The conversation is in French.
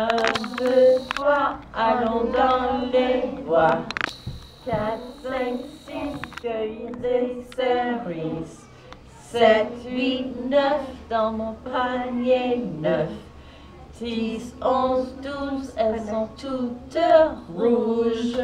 Un, deux, trois, allons dans les bois. Quatre, cinq, six, cueille des cerises. Sept, huit, neuf, dans mon panier neuf. Dix, onze, douze, elles sont toutes rouges.